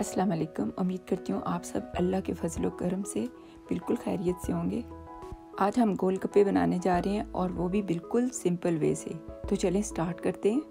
अस्सलाम वालेकुम उम्मीद करती हूँ आप सब अल्लाह के फजल करम से बिल्कुल खैरियत से होंगे। आज हम गोलगप्पे बनाने जा रहे हैं और वो भी बिल्कुल सिंपल वे से। तो चलें स्टार्ट करते हैं।